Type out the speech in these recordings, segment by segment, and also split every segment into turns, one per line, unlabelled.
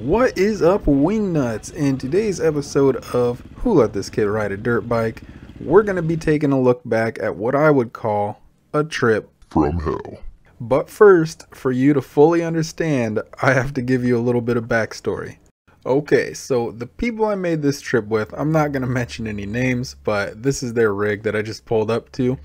What is up, Wingnuts? In today's episode of Who Let This Kid Ride a Dirt Bike, we're going to be taking a look back at what I would call a trip
from hell.
But first, for you to fully understand, I have to give you a little bit of backstory. Okay, so the people I made this trip with, I'm not going to mention any names, but this is their rig that I just pulled up to.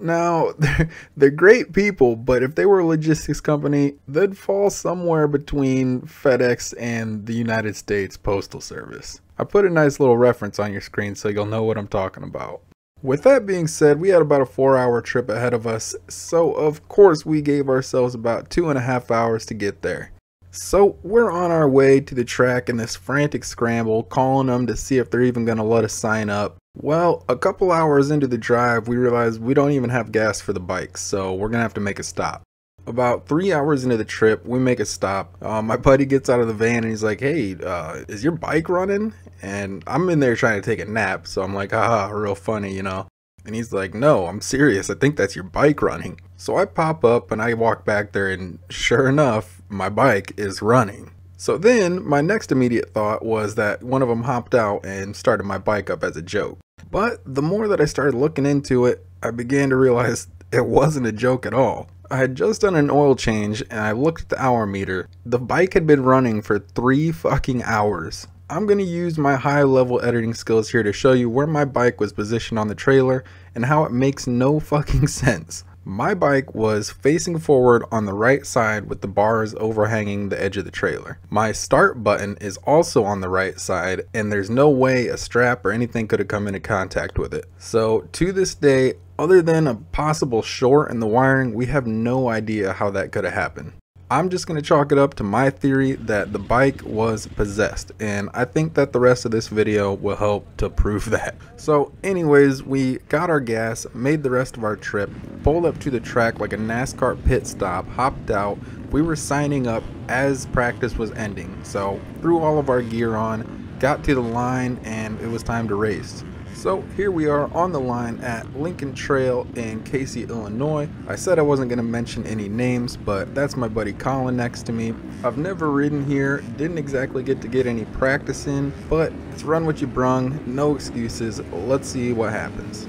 Now, they're, great people, but if they were a logistics company, they'd fall somewhere between FedEx and the United States Postal Service. I put a nice little reference on your screen so you'll know what I'm talking about. With that being said, we had about a four hour trip ahead of us, so of course we gave ourselves about two and a half hours to get there. So we're on our way to the track in this frantic scramble, calling them to see if they're even going to let us sign up. Well, a couple hours into the drive, we realized we don't even have gas for the bikes, so we're to have to make a stop. About three hours into the trip, we make a stop. Uh, my buddy gets out of the van and he's like, Hey, uh, is your bike running? And I'm in there trying to take a nap, so I'm like, haha, real funny, you know. And he's like, No, I'm serious. I think that's your bike running. So I pop up and I walk back there, and sure enough, my bike is running. So then, my next immediate thought was that one of them hopped out and started my bike up as a joke. But the more that I started looking into it, I began to realize it wasn't a joke at all. I had just done an oil change and I looked at the hour meter. The bike had been running for three fucking hours. I'm going to use my high level editing skills here to show you where my bike was positioned on the trailer and how it makes no fucking sense. My bike was facing forward on the right side with the bars overhanging the edge of the trailer. My start button is also on the right side and there's no way a strap or anything could have come into contact with it. So to this day, other than a possible short in the wiring, we have no idea how that could have happened. I'm just going to chalk it up to my theory that the bike was possessed and I think that the rest of this video will help to prove that. So anyways, we got our gas, made the rest of our trip, pulled up to the track like a NASCAR pit stop, hopped out, we were signing up as practice was ending. So threw all of our gear on, got to the line and it was time to race. So here we are on the line at Lincoln Trail in Casey, Illinois. I said I wasn't going to mention any names, but that's my buddy Colin next to me. I've never ridden here, didn't exactly get to get any practice in, but it's run what you brung, no excuses. Let's see what happens.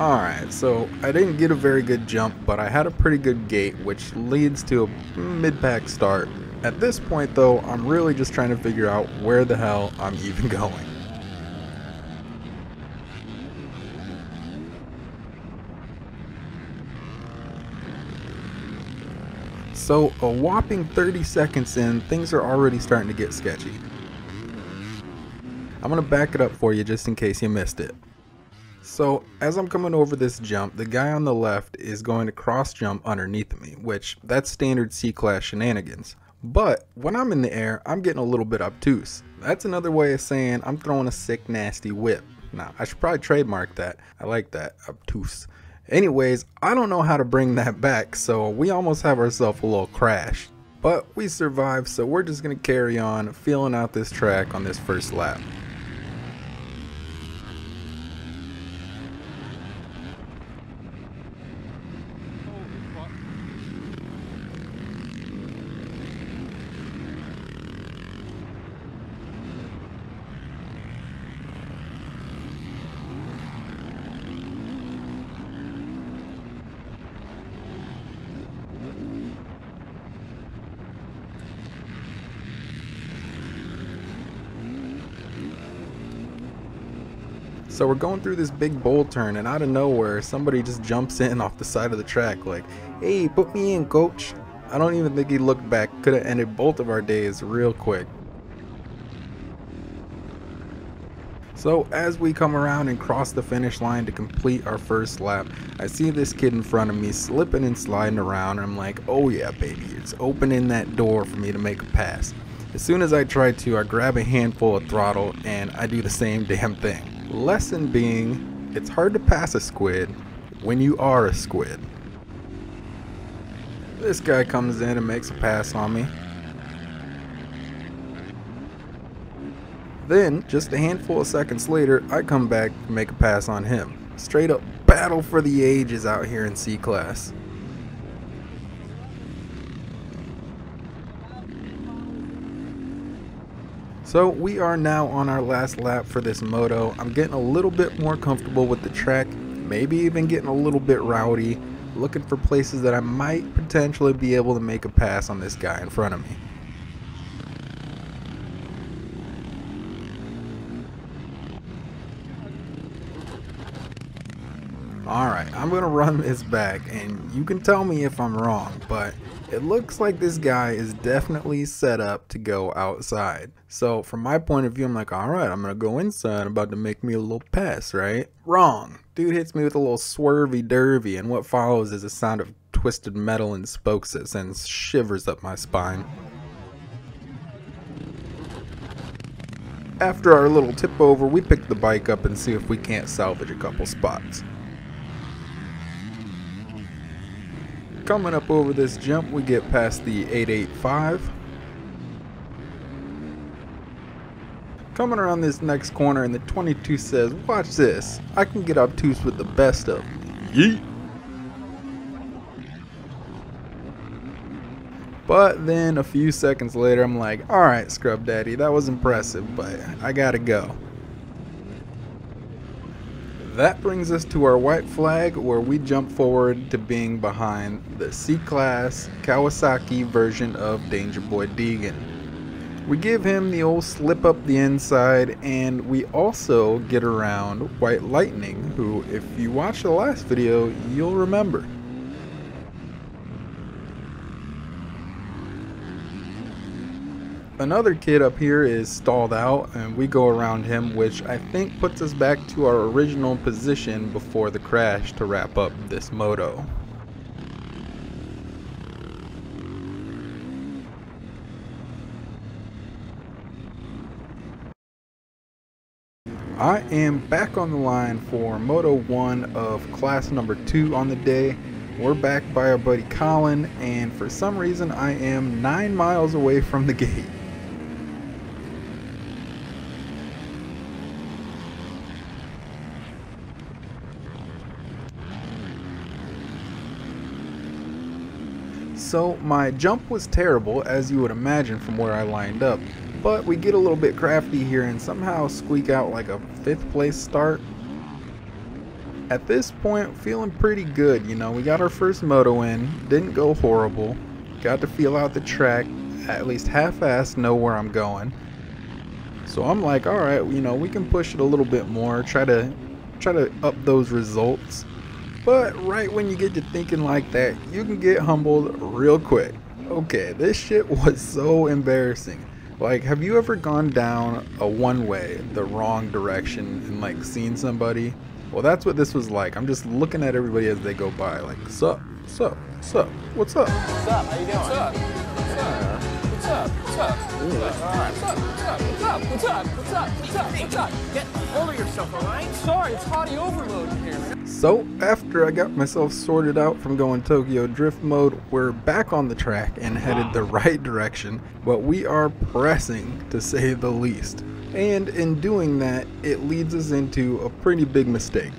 Alright, so I didn't get a very good jump, but I had a pretty good gate, which leads to a mid-pack start. At this point though, I'm really just trying to figure out where the hell I'm even going. So a whopping 30 seconds in, things are already starting to get sketchy. I'm going to back it up for you just in case you missed it. So as I'm coming over this jump, the guy on the left is going to cross jump underneath me, which that's standard C-class shenanigans. But when I'm in the air, I'm getting a little bit obtuse. That's another way of saying I'm throwing a sick, nasty whip. Now, I should probably trademark that. I like that, obtuse. Anyways, I don't know how to bring that back, so we almost have ourselves a little crash. But we survived, so we're just going to carry on feeling out this track on this first lap. So we're going through this big bowl turn, and out of nowhere, somebody just jumps in off the side of the track, like, hey, put me in, coach. I don't even think he looked back. Could have ended both of our days real quick. So as we come around and cross the finish line to complete our first lap, I see this kid in front of me slipping and sliding around and I'm like, oh yeah baby, it's opening that door for me to make a pass. As soon as I try to, I grab a handful of throttle and I do the same damn thing. Lesson being, it's hard to pass a squid when you are a squid. This guy comes in and makes a pass on me. Then, just a handful of seconds later, I come back and make a pass on him. Straight up battle for the ages out here in C-Class. So we are now on our last lap for this moto. I'm getting a little bit more comfortable with the track, maybe even getting a little bit rowdy, looking for places that I might potentially be able to make a pass on this guy in front of me. Alright, I'm going to run this back, and you can tell me if I'm wrong, but it looks like this guy is definitely set up to go outside. So from my point of view, I'm like, all right, I'm going to go inside. I'm about to make me a little pass, right? Wrong. Dude hits me with a little swervy dervy, and what follows is a sound of twisted metal and spokes that sends shivers up my spine. After our little tip over, we pick the bike up and see if we can't salvage a couple spots. Coming up over this jump, we get past the 885. Coming around this next corner and the 22 says, watch this, I can get obtuse with the best of. Yeet! But then a few seconds later, I'm like, alright, Scrub Daddy, that was impressive, but I gotta go. That brings us to our white flag where we jump forward to being behind the C-Class Kawasaki version of Danger Boy Deegan. We give him the old slip up the inside and we also get around White Lightning who if you watch the last video you'll remember. Another kid up here is stalled out and we go around him which I think puts us back to our original position before the crash to wrap up this moto. I am back on the line for Moto 1 of class number 2 on the day. We're back by our buddy Colin and for some reason I am 9 miles away from the gate. So my jump was terrible as you would imagine from where I lined up, but we get a little bit crafty here and somehow squeak out like a 5th place start. At this point, feeling pretty good, you know, we got our first moto in, didn't go horrible, got to feel out the track, at least half-assed know where I'm going. So I'm like, alright, you know, we can push it a little bit more, try to try to up those results. But right when you get to thinking like that, you can get humbled real quick. Okay, this shit was so embarrassing. Like, have you ever gone down a one way, the wrong direction, and like seen somebody? Well, that's what this was like. I'm just looking at everybody as they go by, like, sup, sup, sup, what's up?
What's up? How you doing? What's up? What's up? What's up? What's up? What's up? What's up? What's up? What's up? What's up? What's up? Get hold of yourself, all right? Sorry, it's hottie overload here.
So, after I got myself sorted out from going Tokyo Drift mode, we're back on the track and headed the right direction, but we are pressing to say the least. And in doing that, it leads us into a pretty big mistake.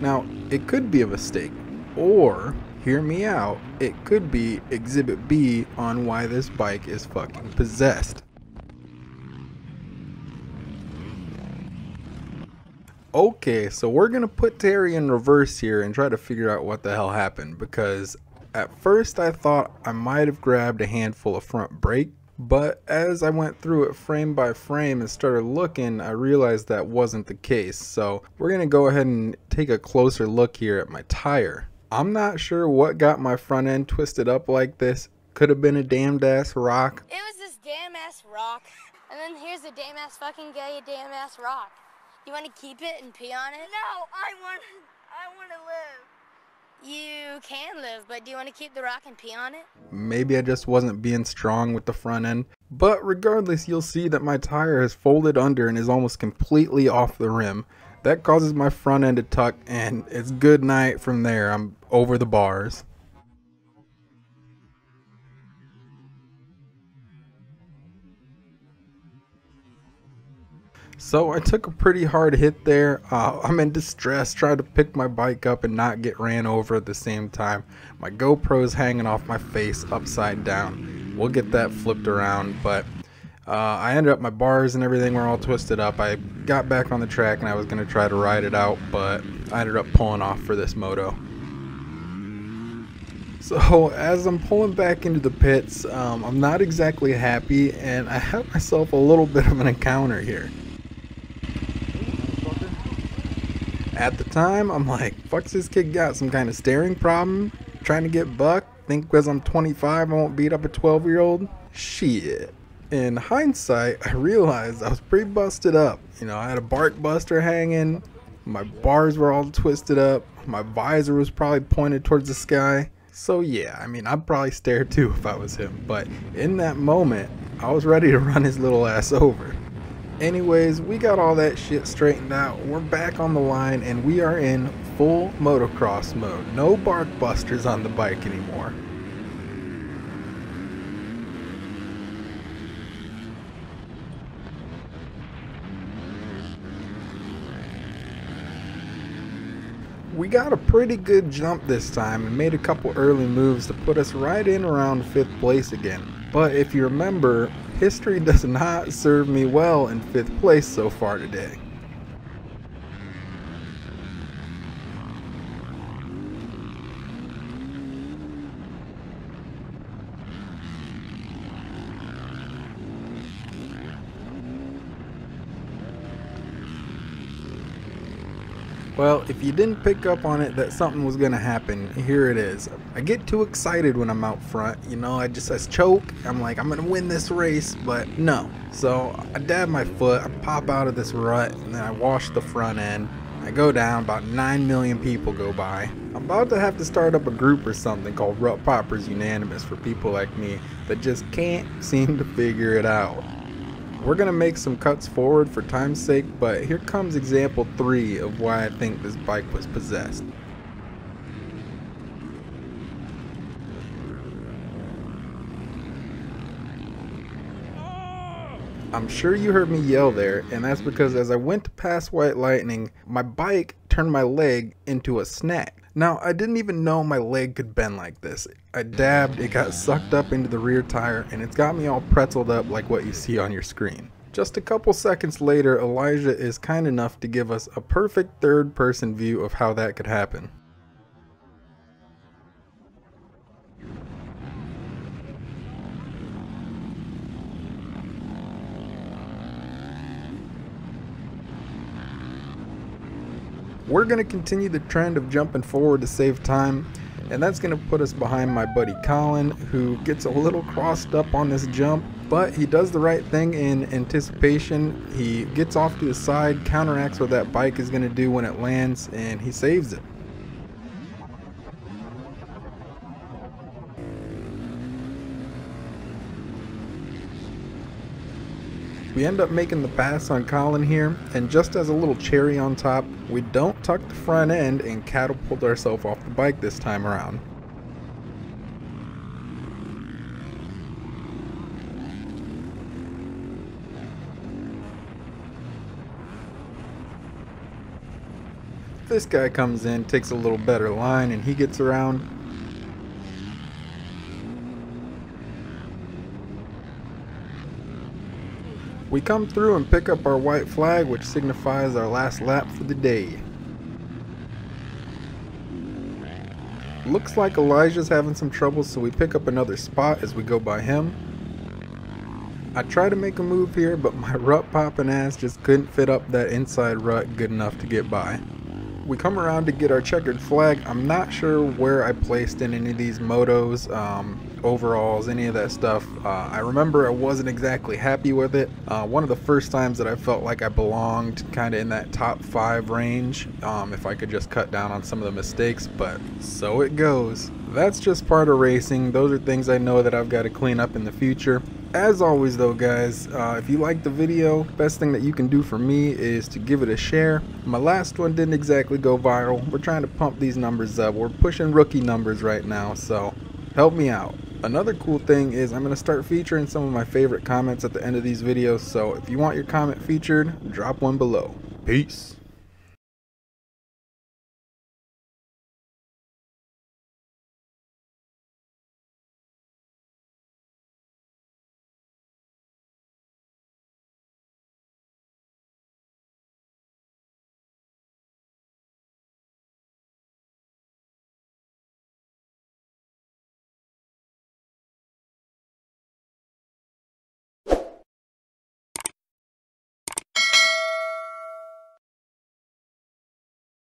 Now, it could be a mistake, or, hear me out, it could be Exhibit B on why this bike is fucking possessed. Okay, so we're gonna put Terry in reverse here and try to figure out what the hell happened because at first I thought I might have grabbed a handful of front brake, but as I went through it frame by frame and started looking, I realized that wasn't the case. So we're gonna go ahead and take a closer look here at my tire. I'm not sure what got my front end twisted up like this. Could have been a damned ass rock.
It was this damn ass rock. And then here's a damn ass fucking gay damn ass rock. You want to keep it and pee on it?
No, I want, I want to live.
You can live, but do you want to keep the rock and pee on it?
Maybe I just wasn't being strong with the front end. But regardless, you'll see that my tire has folded under and is almost completely off the rim. That causes my front end to tuck and it's good night from there. I'm over the bars. So I took a pretty hard hit there. Uh, I'm in distress, trying to pick my bike up and not get ran over at the same time. My GoPro's hanging off my face upside down. We'll get that flipped around, but uh, I ended up, my bars and everything were all twisted up. I got back on the track and I was going to try to ride it out, but I ended up pulling off for this moto. So as I'm pulling back into the pits, um, I'm not exactly happy and I have myself a little bit of an encounter here. At the time, I'm like, fuck's this kid got? Some kind of staring problem? Trying to get buck? Think because I'm 25 I won't beat up a 12 year old? Shit. In hindsight, I realized I was pretty busted up. You know, I had a bark buster hanging, my bars were all twisted up, my visor was probably pointed towards the sky. So yeah, I mean, I'd probably stare too if I was him, but in that moment, I was ready to run his little ass over. Anyways, we got all that shit straightened out. We're back on the line and we are in full motocross mode. No bark busters on the bike anymore. We got a pretty good jump this time and made a couple early moves to put us right in around 5th place again. But if you remember, history does not serve me well in 5th place so far today. Well, if you didn't pick up on it that something was going to happen, here it is. I get too excited when I'm out front, you know, I just I choke. I'm like, I'm going to win this race, but no. So I dab my foot, I pop out of this rut, and then I wash the front end. I go down, about 9 million people go by. I'm about to have to start up a group or something called Rut Poppers Unanimous for people like me that just can't seem to figure it out. We're going to make some cuts forward for time's sake, but here comes example 3 of why I think this bike was possessed. I'm sure you heard me yell there, and that's because as I went to pass White Lightning, my bike turned my leg into a snack. Now, I didn't even know my leg could bend like this. I dabbed, it got sucked up into the rear tire, and it's got me all pretzeled up like what you see on your screen. Just a couple seconds later, Elijah is kind enough to give us a perfect third person view of how that could happen. We're going to continue the trend of jumping forward to save time, and that's going to put us behind my buddy Colin, who gets a little crossed up on this jump, but he does the right thing in anticipation. He gets off to the side, counteracts what that bike is going to do when it lands, and he saves it. We end up making the pass on Colin here, and just as a little cherry on top, we don't tuck the front end and catapult ourselves off the bike this time around. This guy comes in, takes a little better line, and he gets around. We come through and pick up our white flag, which signifies our last lap for the day. Looks like Elijah's having some trouble, so we pick up another spot as we go by him. I try to make a move here, but my rut popping ass just couldn't fit up that inside rut good enough to get by we come around to get our checkered flag. I'm not sure where I placed in any of these motos, um, overalls, any of that stuff. Uh, I remember I wasn't exactly happy with it. Uh, one of the first times that I felt like I belonged kind of in that top five range, um, if I could just cut down on some of the mistakes, but so it goes. That's just part of racing. Those are things I know that I've got to clean up in the future. As always though guys, uh, if you like the video, best thing that you can do for me is to give it a share. My last one didn't exactly go viral. We're trying to pump these numbers up. We're pushing rookie numbers right now, so help me out. Another cool thing is I'm going to start featuring some of my favorite comments at the end of these videos, so if you want your comment featured, drop one below. Peace.